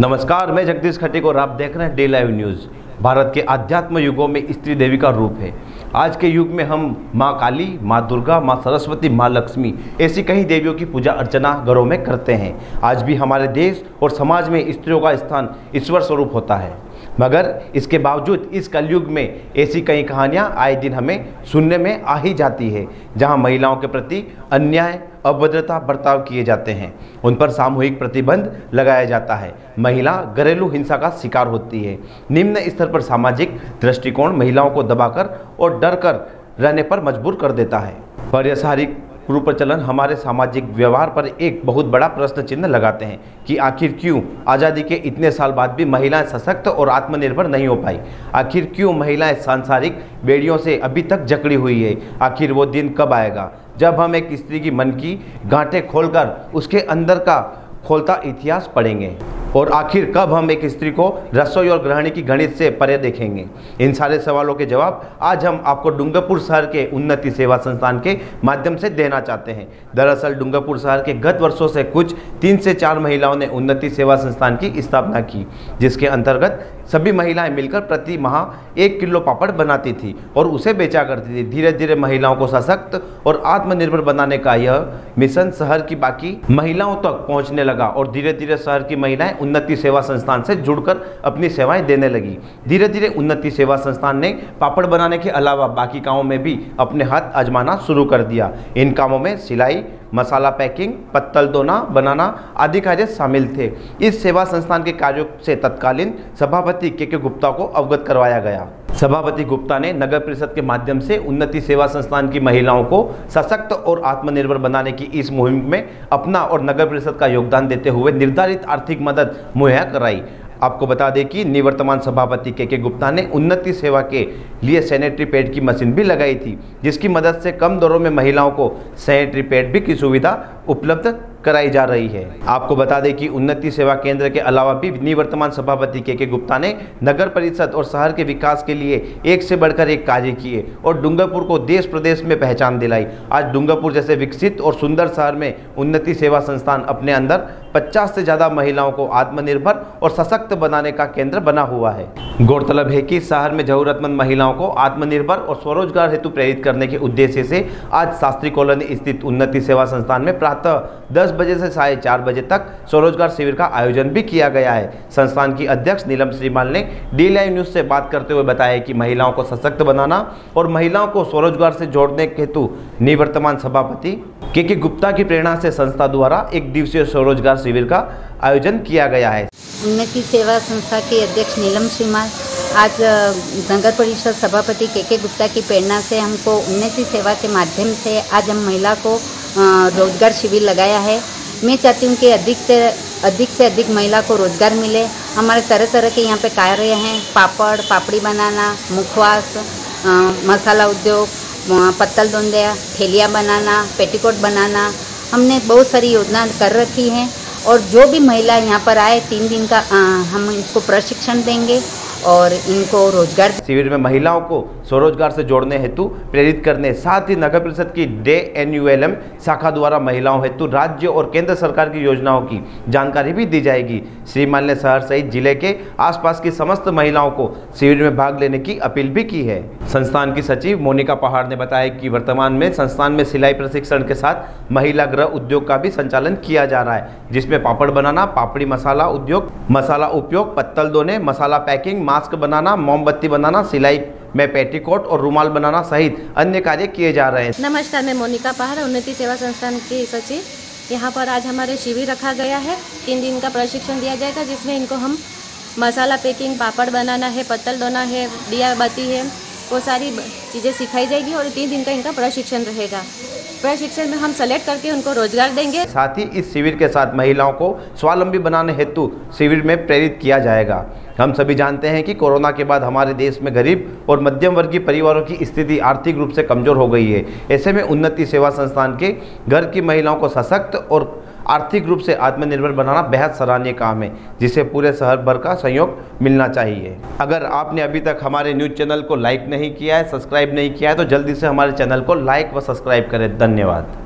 नमस्कार, मैं जगदीश खटीक और आप देख रहे हैं डे लाइव न्यूज़ भारत के आध्यात्म युगों में स्त्री देवी का रूप है। आज के युग में हम माँ काली, माँ दुर्गा, माँ सरस्वती, माँ लक्ष्मी, ऐसी कई देवियों की पूजा अर्चना घरों में करते हैं। आज भी हमारे देश और समाज में स्त्रियों का स्थान ईश्वर स्वरूप होता है। मगर इसके बावजूद इस कलयुग में ऐसी कई कहानियाँ आए दिन हमें सुनने में आ ही जाती है, जहाँ महिलाओं के प्रति अन्याय अभद्रता बर्ताव किए जाते हैं। उन पर सामूहिक प्रतिबंध लगाया जाता है। महिला घरेलू हिंसा का शिकार होती है। निम्न स्तर पर सामाजिक दृष्टिकोण महिलाओं को दबाकर और डर कर रहने पर मजबूर कर देता है। पर प्रचलन हमारे सामाजिक व्यवहार पर एक बहुत बड़ा प्रश्न चिन्ह लगाते हैं कि आखिर क्यों आज़ादी के इतने साल बाद भी महिलाएँ सशक्त और आत्मनिर्भर नहीं हो पाई? आखिर क्यों महिलाएँ सांसारिक बेड़ियों से अभी तक जकड़ी हुई है? आखिर वो दिन कब आएगा? जब हम एक स्त्री की मन की गांठें खोलकर उसके अंदर का खोलता इतिहास पढ़ेंगे। और आखिर कब हम एक स्त्री को रसोई और ग्रहणी की गणित से परे देखेंगे? इन सारे सवालों के जवाब आज हम आपको डूंगरपुर शहर के उन्नति सेवा संस्थान के माध्यम से देना चाहते हैं। दरअसल डूंगरपुर शहर के गत वर्षों से कुछ तीन से चार महिलाओं ने उन्नति सेवा संस्थान की स्थापना की, जिसके अंतर्गत सभी महिलाएँ मिलकर प्रति माह एक किलो पापड़ बनाती थी और उसे बेचा करती थी। धीरे धीरे महिलाओं को सशक्त और आत्मनिर्भर बनाने का यह मिशन शहर की बाकी महिलाओं तक पहुँचने लगा और धीरे धीरे शहर की महिलाएँ उन्नति सेवा संस्थान से जुड़कर अपनी सेवाएँ देने लगी। धीरे धीरे उन्नति सेवा संस्थान ने पापड़ बनाने के अलावा बाकी कामों में भी अपने हाथ आजमाना शुरू कर दिया। इन कामों में सिलाई मसाला पैकिंग, पत्तल दोना, बनाना आदि कार्य शामिल थे। इस सेवा संस्थान के कार्यों से तत्कालीन सभापति के के गुप्ता को अवगत करवाया गया। सभापति गुप्ता ने नगर परिषद के माध्यम से उन्नति सेवा संस्थान की महिलाओं को सशक्त और आत्मनिर्भर बनाने की इस मुहिम में अपना और नगर परिषद का योगदान देते हुए निर्धारित आर्थिक मदद मुहैया कराई। आपको बता दें कि निवर्तमान सभापति के के गुप्ता ने उन्नति सेवा के लिए सैनिटरी पैड की मशीन भी लगाई थी, जिसकी मदद से कम दरों में महिलाओं को सैनिटरी पैड भी की सुविधा उपलब्ध कराई जा रही है। आपको बता दें कि उन्नति सेवा केंद्र के अलावा भी निवर्तमान सभापति के के गुप्ता ने नगर परिषद और शहर के विकास के लिए एक से बढ़कर एक कार्य किए और डूंगरपुर को देश प्रदेश में पहचान दिलाई। आज डूंगरपुर जैसे विकसित और सुंदर शहर में उन्नति सेवा संस्थान अपने अंदर 50 से ज़्यादा महिलाओं को आत्मनिर्भर और सशक्त बनाने का केंद्र बना हुआ है। गौरतलब है कि शहर में जरूरतमंद महिलाओं को आत्मनिर्भर और स्वरोजगार हेतु प्रेरित करने के उद्देश्य से आज शास्त्री कॉलोनी स्थित उन्नति सेवा संस्थान में प्रातः दस बजे से साढ़े चार बजे तक स्वरोजगार शिविर का आयोजन भी किया गया है। संस्थान की अध्यक्ष नीलम श्रीमाल ने डी लाइव न्यूज़ से बात करते हुए बताया कि महिलाओं को सशक्त बनाना और महिलाओं को स्वरोजगार से जोड़ने हेतु निवर्तमान सभापति के के गुप्ता की प्रेरणा से संस्था द्वारा एक दिवसीय स्वरोजगार शिविर का आयोजन किया गया है। उन्नति सेवा संस्था के अध्यक्ष नीलम श्रीमाल, आज नगर परिषद सभापति के के गुप्ता की प्रेरणा से हमको उन्नति सेवा के माध्यम से आज हम महिला को रोज़गार शिविर लगाया है। मैं चाहती हूँ कि अधिक से अधिक से अधिक महिला को रोज़गार मिले। हमारे तरह तरह के यहाँ पे कार्य हैं। पापड़ पापड़ी बनाना मुखवास मसाला उद्योग पत्तल दोंदिया ठेलियाँ बनाना पेटीकोट बनाना। हमने बहुत सारी योजना कर रखी हैं। और जो भी महिला यहाँ पर आए तीन दिन का अ, हम इसको प्रशिक्षण देंगे। और इनको रोज़गार शिविर में महिलाओं को स्वरोजगार से जोड़ने हेतु, प्रेरित करने, साथ ही नगर परिषद की डे एन शाखा द्वारा महिलाओं हेतु राज्य और केंद्र सरकार की योजनाओं की जानकारी भी दी जाएगी। श्रीमान ने शहर सहित ज़िले के आसपास की समस्त महिलाओं को शिविर में भाग लेने की अपील भी की है। संस्थान की सचिव मोनिका पहाड़ ने बताया कि वर्तमान में संस्थान में सिलाई प्रशिक्षण के साथ महिला गृह उद्योग का भी संचालन किया जा रहा है, जिसमें पापड़ बनाना, पापड़ी मसाला उद्योग, मसाला उपयोग, पत्तल दोने, मसाला पैकिंग मास्क बनाना, मोमबत्ती बनाना, सिलाई में पेटीकोट और रूमाल बनाना सहित अन्य कार्य किए जा रहे हैं। नमस्कार, मैं मोनिका पहाड़, उन्नति सेवा संस्थान की सचिव। यहाँ पर आज हमारे शिविर रखा गया है। तीन दिन का प्रशिक्षण दिया जाएगा, जिसमें इनको हम मसाला पैकिंग, पापड़ बनाना है, पत्तल धोना है, दिया बाती है, वो सारी चीज़ें सिखाई जाएगी और तीन दिन का इनका प्रशिक्षण रहेगा। प्रशिक्षण में हम सेलेक्ट करके उनको रोज़गार देंगे। साथ ही इस शिविर के साथ महिलाओं को स्वावलंबी बनाने हेतु शिविर में प्रेरित किया जाएगा। हम सभी जानते हैं कि कोरोना के बाद हमारे देश में गरीब और मध्यम वर्गीय परिवारों की स्थिति आर्थिक रूप से कमज़ोर हो गई है। ऐसे में उन्नति सेवा संस्थान के घर की महिलाओं को सशक्त और आर्थिक रूप से आत्मनिर्भर बनाना बेहद सराहनीय काम है, जिसे पूरे शहर भर का सहयोग मिलना चाहिए। अगर आपने अभी तक हमारे न्यूज़ चैनल को लाइक नहीं किया है, सब्सक्राइब नहीं किया है तो जल्दी से हमारे चैनल को लाइक व सब्सक्राइब करें। धन्यवाद।